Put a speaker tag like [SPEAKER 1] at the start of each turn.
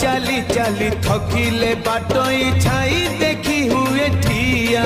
[SPEAKER 1] ଚାଲି ଚାଲି ଥକିଲେ ବାଟ ଇଚ୍ଛା